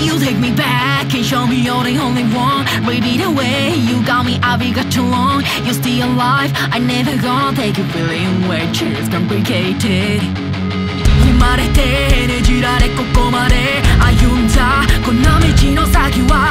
You take me back and show me you're the only one. Baby, the way you got me, I've been got too long. You're still alive, I never gonna take a feeling which is complicated. 生まれてねじられここまで歩んだこの道の先は